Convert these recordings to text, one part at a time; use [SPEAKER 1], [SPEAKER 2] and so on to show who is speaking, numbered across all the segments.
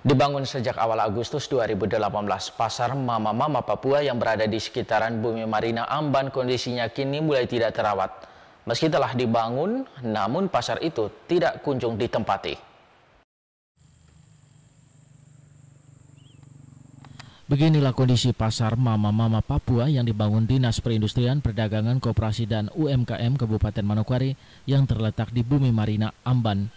[SPEAKER 1] Dibangun sejak awal Agustus 2018, pasar Mama-Mama Papua yang berada di sekitaran Bumi Marina Amban kondisinya kini mulai tidak terawat. Meski telah dibangun, namun pasar itu tidak kunjung ditempati.
[SPEAKER 2] Beginilah kondisi pasar Mama-Mama Papua yang dibangun Dinas Perindustrian, Perdagangan, Koperasi, dan UMKM Kabupaten Manokwari yang terletak di Bumi Marina Amban.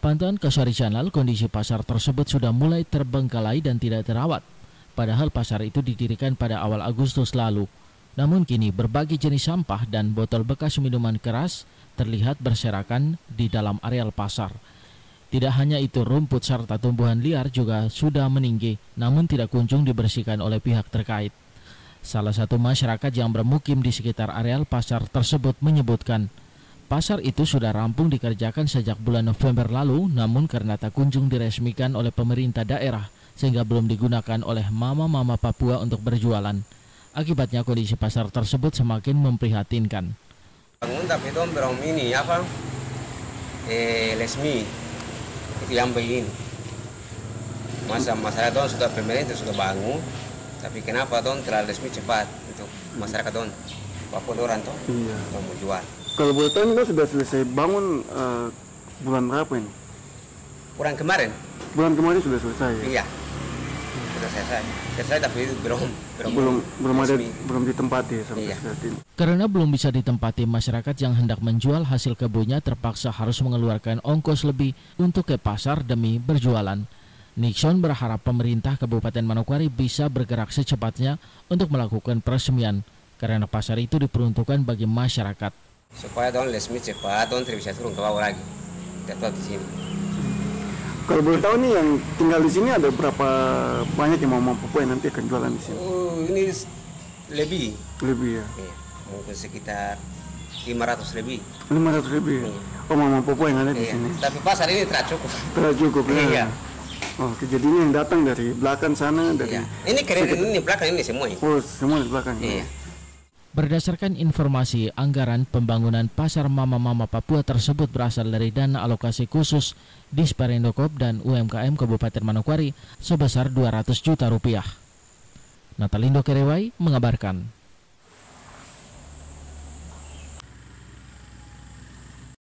[SPEAKER 2] Pantauan Kasari Channel, kondisi pasar tersebut sudah mulai terbengkalai dan tidak terawat. Padahal pasar itu didirikan pada awal Agustus lalu. Namun kini berbagai jenis sampah dan botol bekas minuman keras terlihat berserakan di dalam areal pasar. Tidak hanya itu, rumput serta tumbuhan liar juga sudah meninggi, namun tidak kunjung dibersihkan oleh pihak terkait. Salah satu masyarakat yang bermukim di sekitar areal pasar tersebut menyebutkan Pasar itu sudah rampung dikerjakan sejak bulan November lalu, namun karena tak kunjung diresmikan oleh pemerintah daerah, sehingga belum digunakan oleh mama-mama Papua untuk berjualan. Akibatnya kondisi pasar tersebut semakin memprihatinkan.
[SPEAKER 3] Bangun tapi itu belum ini apa? Eh, resmi itu yang begini. Masa masyarakat don sudah pemerintah sudah bangun, tapi kenapa don terlalu resmi cepat untuk masyarakat don? Papua orang tuh
[SPEAKER 4] Iya.
[SPEAKER 3] mau jual.
[SPEAKER 4] Kalau boleh tahu ini kan sudah selesai bangun eh, bulan berapa ini?
[SPEAKER 3] Kurang kemarin,
[SPEAKER 4] Bulan kemarin sudah selesai ya?
[SPEAKER 3] iya. Sudah selesai. Selesai tapi belum belum
[SPEAKER 4] Belum belum ada
[SPEAKER 3] resmi.
[SPEAKER 4] belum ditempati sampai
[SPEAKER 3] Iya.
[SPEAKER 4] saat ini.
[SPEAKER 2] Karena belum bisa ditempati, masyarakat yang hendak menjual hasil kebunnya terpaksa harus mengeluarkan ongkos lebih untuk ke pasar demi berjualan. Nixon berharap pemerintah Kabupaten Manokwari bisa bergerak secepatnya untuk melakukan peresmian, karena pasar itu diperuntukkan bagi masyarakat.
[SPEAKER 3] Supaya don resmi cepat don tidak bisa turun ke bawah lagi. Tetap di sini.
[SPEAKER 4] Kalau boleh tahu nih yang tinggal di sini ada berapa banyak yang mau mampu yang nanti akan jualan di sini?
[SPEAKER 3] Oh, ini lebih,
[SPEAKER 4] Lebih ya,
[SPEAKER 3] Iya, mungkin sekitar 500 lebih.
[SPEAKER 4] 500 lebih. ya? Oh mama Papua yang ada di
[SPEAKER 3] Iya.
[SPEAKER 4] sini.
[SPEAKER 3] Tapi pasar ini tidak cukup.
[SPEAKER 4] Telah cukup ya.
[SPEAKER 3] Iya.
[SPEAKER 4] Oh, kejadian yang datang dari belakang sana dari
[SPEAKER 3] Iya. Ini keren ini belakang ini semua ini.
[SPEAKER 4] Oh, semua di belakang.
[SPEAKER 3] Iya.
[SPEAKER 2] Berdasarkan informasi, anggaran pembangunan pasar Mama-Mama Papua tersebut berasal dari dana alokasi khusus di Sparendokop dan UMKM Kabupaten Manokwari sebesar 200 juta rupiah. Natalindo Kerewai mengabarkan.